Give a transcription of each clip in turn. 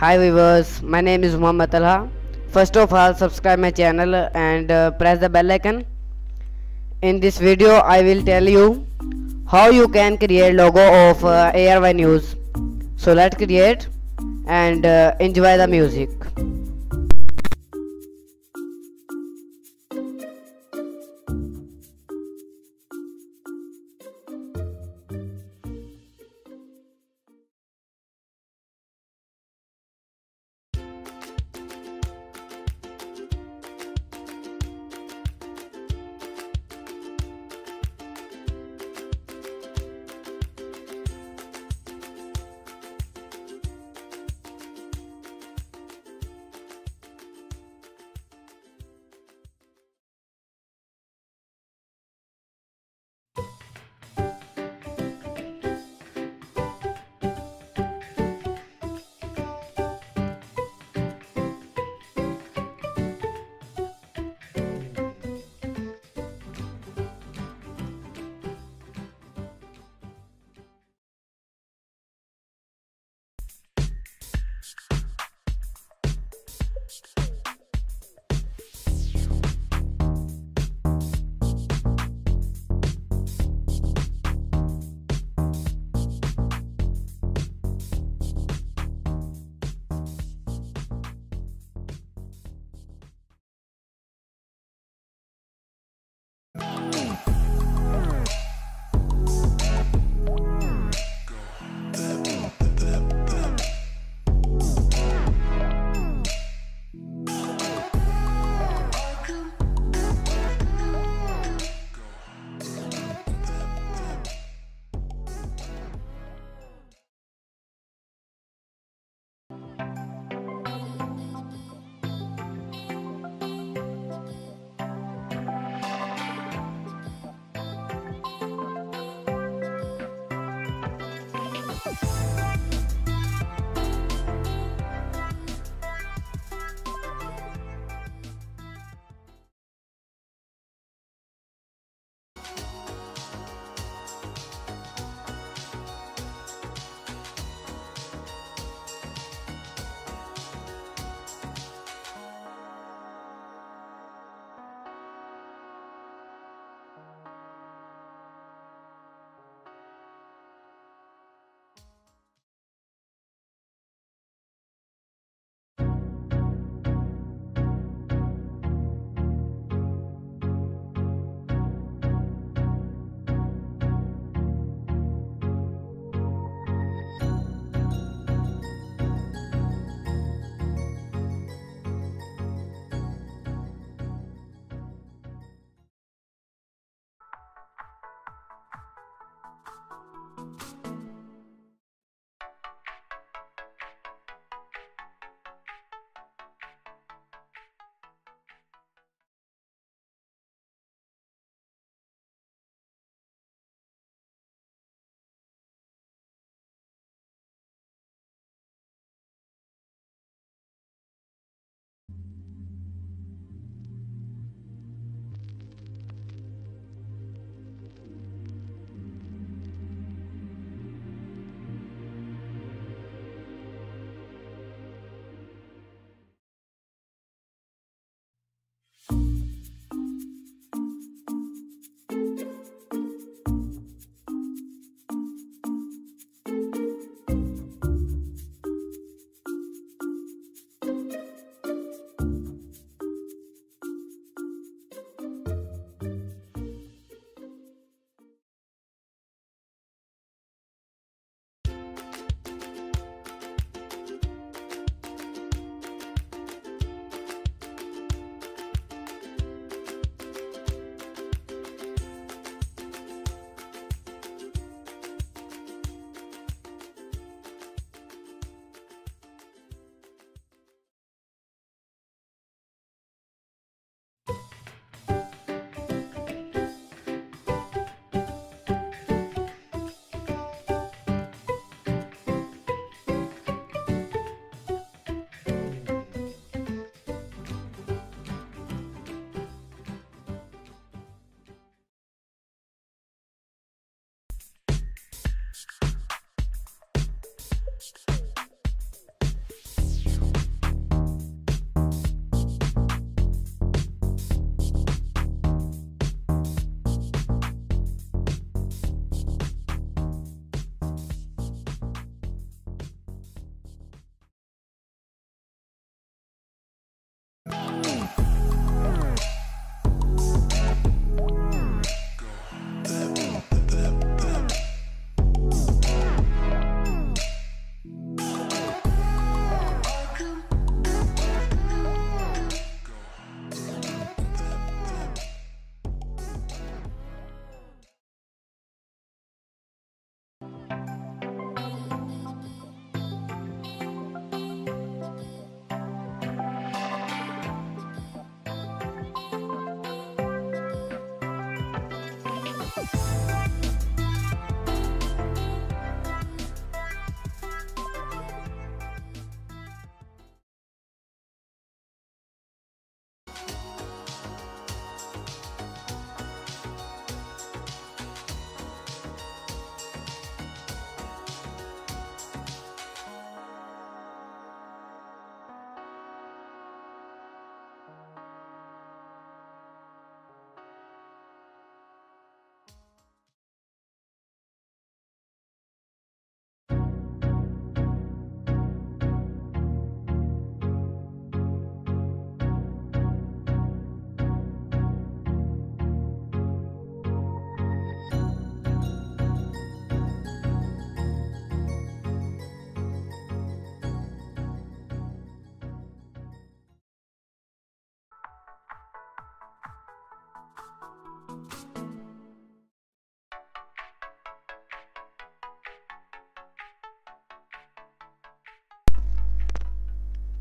Hi viewers, my name is Muhammad Talha. First of all, subscribe my channel and uh, press the bell icon. In this video, I will tell you how you can create logo of uh, ARY News. So let's create and uh, enjoy the music.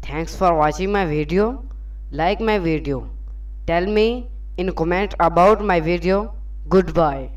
Thanks for watching my video. Like my video. Tell me in comment about my video. Goodbye.